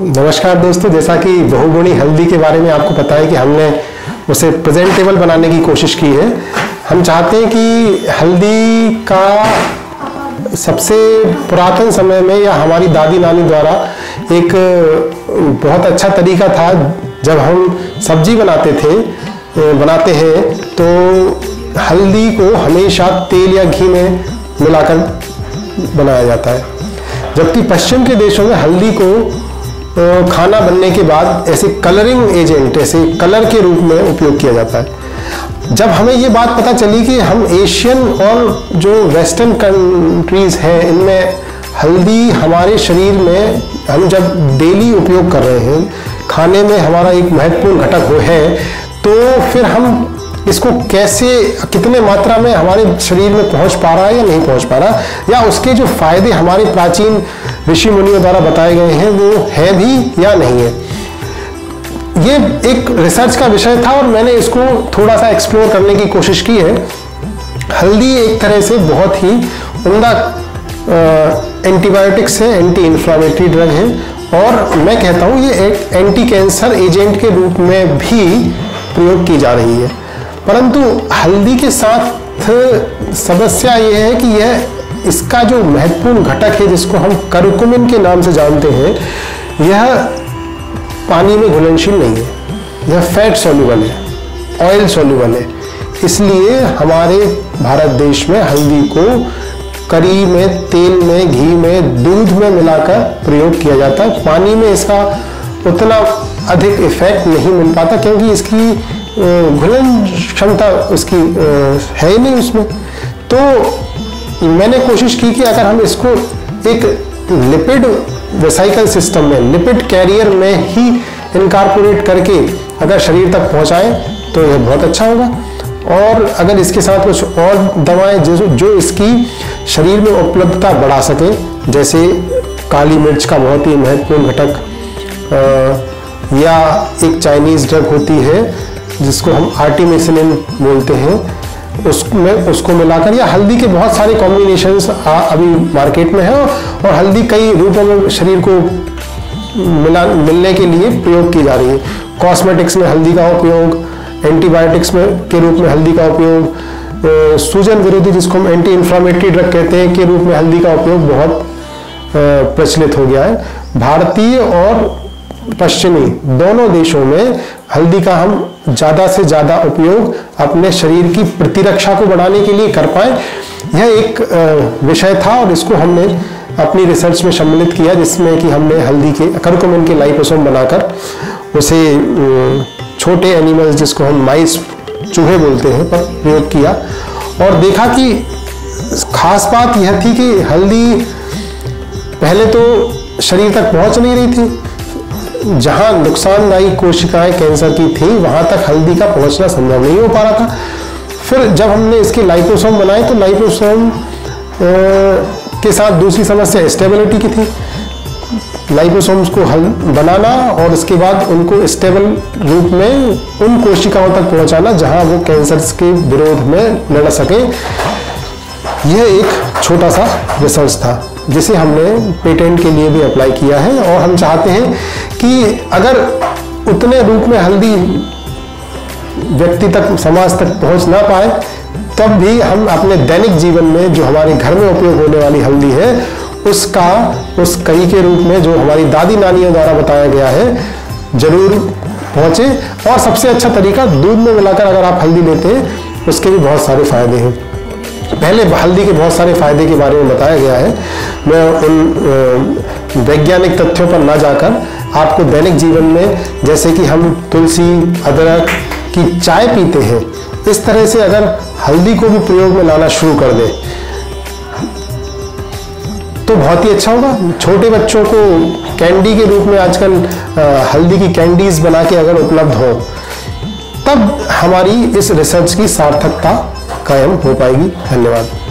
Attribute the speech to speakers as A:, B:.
A: नमस्कार दोस्तों, जैसा कि बहुगुणी हल्दी के बारे में आपको पता है कि हमने उसे प्रेजेंटेबल बनाने की कोशिश की है। हम चाहते हैं कि हल्दी का सबसे पुरातन समय में या हमारी दादी नानी द्वारा एक बहुत अच्छा तरीका था, जब हम सब्ज़ी बनाते थे बनाते हैं तो हल्दी को हमेशा तेल या घी में मिलाकर बनाया जाता है। जबकि पश्चिम के देशों में हल्दी को खाना बनने के बाद ऐसे कलरिंग एजेंट ऐसे कलर के रूप में उपयोग किया जाता है। जब हमें ये बात पता चली कि हम एशियन और जो वेस्टर्न कंट्रीज़ हैं, इनमें हल्दी हमारे शरीर में, हम जब डेली उपयोग कर रहे हैं, खाने में हमारा एक महत्वपूर्ण घटक हो है तो फिर हम इसको कैसे, कितने मात्रा में हमारे शरीर में पहुँच पा रहा है या नहीं पहुँच पा रहा, या उसके जो फ़ायदे हमारे प्राचीन ऋषि मुनियों द्वारा बताए गए हैं, वो है भी या नहीं है। ये एक रिसर्च का विषय था और मैंने इसको थोड़ा सा एक्सप्लोर करने की कोशिश की है। हल्दी एक तरह से बहुत ही उमदा एंटीबायोटिक्स है एंटी इन्फ्लामेटरी ड्रग है और मैं कहता हूँ, ये एक एंटी कैंसर एजेंट के रूप में भी प्रयोग की जा रही है। परंतु हल्दी के साथ समस्या ये है कि यह इसका जो महत्वपूर्ण घटक है, जिसको हम करकुमिन के नाम से जानते हैं, यह पानी में घुलनशील नहीं है। यह फैट सोल्यूबल है ऑयल सोल्यूबल है। इसलिए हमारे भारत देश में हल्दी को करी में, तेल में, घी में, दूध में मिलाकर प्रयोग किया जाता है। पानी में इसका उतना अधिक इफ़ेक्ट नहीं मिल पाता, क्योंकि इसकी घुलन क्षमता उसकी है नहीं उसमें। तो मैंने कोशिश की कि अगर हम इसको एक लिपिड रिसाइकल सिस्टम में लिपिड कैरियर में ही इनकारपोरेट करके अगर शरीर तक पहुंचाएँ तो यह बहुत अच्छा होगा। और अगर इसके साथ कुछ और दवाएँ जो जो इसकी शरीर में उपलब्धता बढ़ा सके, जैसे काली मिर्च का बहुत ही महत्वपूर्ण घटक या एक चाइनीज़ ड्रग होती है, जिसको हम आर्टिमिसिलिन बोलते हैं उसमें उसको मिलाकर, या हल्दी के बहुत सारे कॉम्बिनेशन अभी मार्केट में है और हल्दी कई रूपों में शरीर को मिला, मिलने के लिए प्रयोग की जा रही है। कॉस्मेटिक्स में हल्दी का उपयोग एंटीबायोटिक्स में, के रूप में हल्दी का उपयोग सूजन विरोधी जिसको हम एंटी इन्फ्लामेटरी ड्रग कहते हैं, के रूप में हल्दी का उपयोग बहुत प्रचलित हो गया है। भारतीय और पश्चिमी दोनों देशों में हल्दी का हम ज़्यादा से ज़्यादा उपयोग अपने शरीर की प्रतिरक्षा को बढ़ाने के लिए कर पाए। यह एक विषय था और इसको हमने अपनी रिसर्च में सम्मिलित किया, जिसमें कि हमने हल्दी के करकुमिन के लाइपोसोम बनाकर उसे छोटे एनिमल्स जिसको हम माइस चूहे बोलते हैं, पर प्रयोग किया और देखा कि खास बात यह थी कि हल्दी पहले तो शरीर तक पहुँच नहीं रही थी। जहाँ नुकसानदायी कोशिकाएँ कैंसर की थी, वहाँ तक हल्दी का पहुँचना संभव नहीं हो पा रहा था। फिर जब हमने इसके लाइपोसोम बनाए तो लाइपोसोम के साथ दूसरी समस्या स्टेबिलिटी की थी। लाइपोसोम्स को हल बनाना और उसके बाद उनको स्टेबल रूप में उन कोशिकाओं तक पहुंचाना, जहाँ वो कैंसर के विरोध में लड़ सके। यह एक छोटा सा रिसर्च था, जिसे हमने पेटेंट के लिए भी अप्लाई किया है। और हम चाहते हैं कि अगर उतने रूप में हल्दी व्यक्ति तक, समाज तक पहुँच ना पाए, तब भी हम अपने दैनिक जीवन में जो हमारे घर में उपयोग होने वाली हल्दी है, उसका, उस कई के रूप में जो हमारी दादी नानियों द्वारा बताया गया है, ज़रूर पहुँचे। और सबसे अच्छा तरीका दूध में मिलाकर अगर आप हल्दी लेते हैं, उसके भी बहुत सारे फ़ायदे हैं। पहले हल्दी के बहुत सारे फ़ायदे के बारे में बताया गया है। मैं उन वैज्ञानिक तथ्यों पर ना जाकर आपको दैनिक जीवन में जैसे कि हम तुलसी, अदरक की चाय पीते हैं, इस तरह से अगर हल्दी को भी प्रयोग में लाना शुरू कर दें तो बहुत ही अच्छा होगा। छोटे बच्चों को कैंडी के रूप में आजकल हल्दी की कैंडीज बना के अगर उपलब्ध हो, तब हमारी इस रिसर्च की सार्थकता कायम हो पाएगी। धन्यवाद।